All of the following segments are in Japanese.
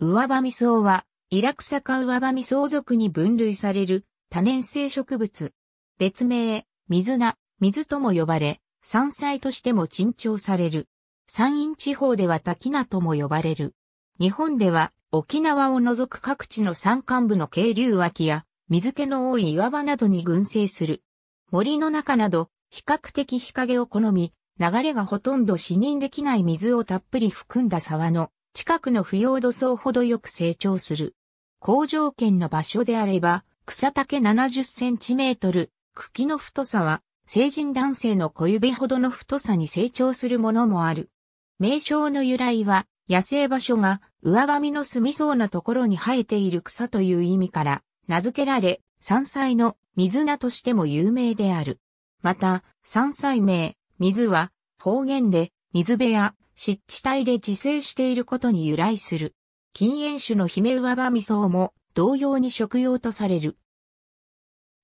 上葉味噌は、イラクサ科上葉味噌属に分類される多年生植物。別名、水菜、水とも呼ばれ、山菜としても珍重される。山陰地方では滝菜とも呼ばれる。日本では沖縄を除く各地の山間部の渓流脇や水気の多い岩場などに群生する。森の中など比較的日陰を好み、流れがほとんど死認できない水をたっぷり含んだ沢の近くの不要土層ほどよく成長する。高条件の場所であれば、草丈70センチメートル、茎の太さは成人男性の小指ほどの太さに成長するものもある。名称の由来は、野生場所が上髪の住みそうなところに生えている草という意味から名付けられ、山菜の水菜としても有名である。また、山菜名、水は方言で水辺や湿地帯で自生していることに由来する。禁煙種の姫上場味噌も同様に食用とされる。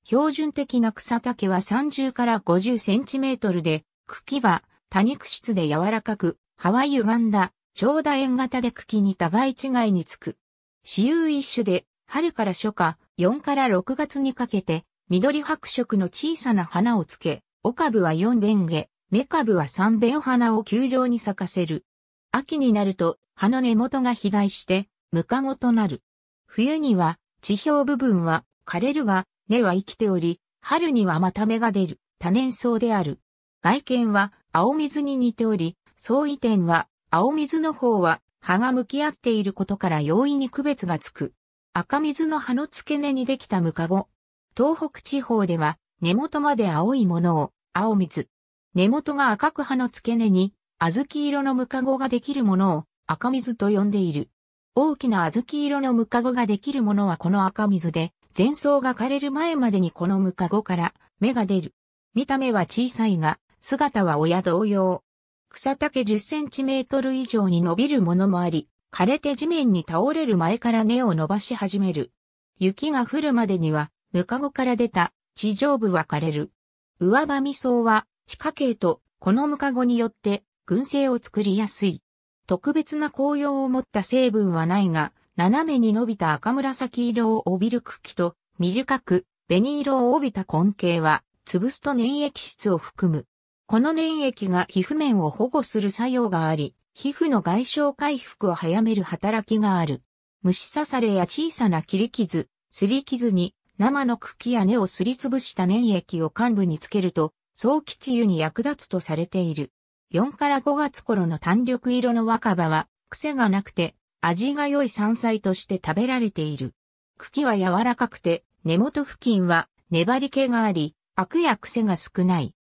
標準的な草丈は30から50センチメートルで、茎は多肉質で柔らかく、葉は歪んだ、長楕円型で茎に互い違いにつく。私有一種で、春から初夏、4から6月にかけて、緑白色の小さな花をつけ、お株は4弁毛、目株は3弁花を球状に咲かせる。秋になると、葉の根元が肥大して、ムカゴとなる。冬には、地表部分は枯れるが、根は生きており、春にはまた芽が出る多年草である。外見は青水に似ており、相違点は青水の方は葉が向き合っていることから容易に区別がつく。赤水の葉の付け根にできたムカゴ。東北地方では根元まで青いものを青水。根元が赤く葉の付け根に小豆色のムカゴができるものを赤水と呼んでいる。大きな小豆色のムカゴができるものはこの赤水で、前奏が枯れる前までにこのムカゴから芽が出る。見た目は小さいが、姿は親同様。草丈10センチメートル以上に伸びるものもあり、枯れて地面に倒れる前から根を伸ばし始める。雪が降るまでには、ムカゴから出た地上部は枯れる。上場味噌は地下茎とこのムカゴによって群生を作りやすい。特別な紅葉を持った成分はないが、斜めに伸びた赤紫色を帯びる茎と、短く紅色を帯びた根茎は、潰すと粘液質を含む。この粘液が皮膚面を保護する作用があり、皮膚の外傷回復を早める働きがある。虫刺されや小さな切り傷、すり傷に生の茎や根をすりつぶした粘液を幹部につけると、早期治癒に役立つとされている。4から5月頃の単緑色の若葉は、癖がなくて、味が良い山菜として食べられている。茎は柔らかくて、根元付近は粘り気があり、アクや癖が少ない。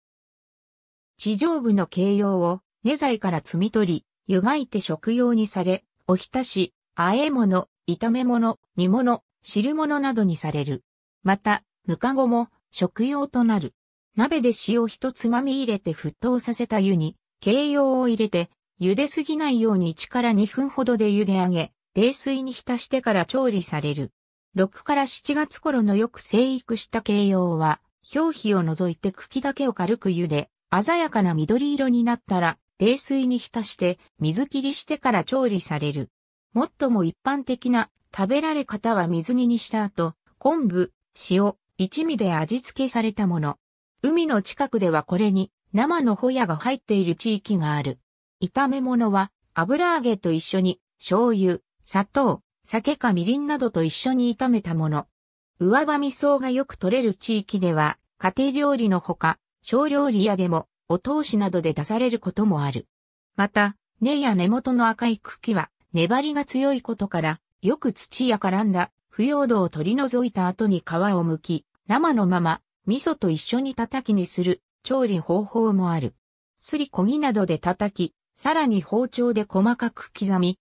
地上部の形容を根材から摘み取り、湯がいて食用にされ、おひたし、和え物、炒め物、煮物、汁物などにされる。また、ムカゴも食用となる。鍋で塩一つまみ入れて沸騰させた湯に、形容を入れて茹ですぎないように1から2分ほどで茹で上げ、冷水に浸してから調理される。6から7月頃のよく生育した形容は、表皮を除いて茎だけを軽く茹で、鮮やかな緑色になったら、冷水に浸して水切りしてから調理される。もっとも一般的な食べられ方は水煮にした後、昆布、塩、一味で味付けされたもの。海の近くではこれに生のホヤが入っている地域がある。炒め物は油揚げと一緒に醤油、砂糖、酒かみりんなどと一緒に炒めたもの。上場味噌がよく取れる地域では家庭料理のほか小料理屋でもお通しなどで出されることもある。また、根や根元の赤い茎は粘りが強いことからよく土や絡んだ腐葉土を取り除いた後に皮を剥き、生のまま味噌と一緒に叩きにする調理方法もある。すりこぎなどで叩き、さらに包丁で細かく刻み、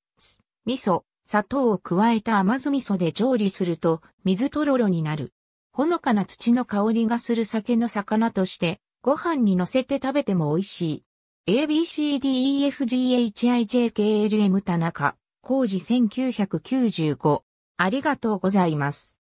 味噌、砂糖を加えた甘酢味噌で調理すると水とろろになる。ほのかな土の香りがする酒の魚としてご飯に乗せて食べても美味しい。ABCDEFGHIJKLM 田中、工事1995。ありがとうございます。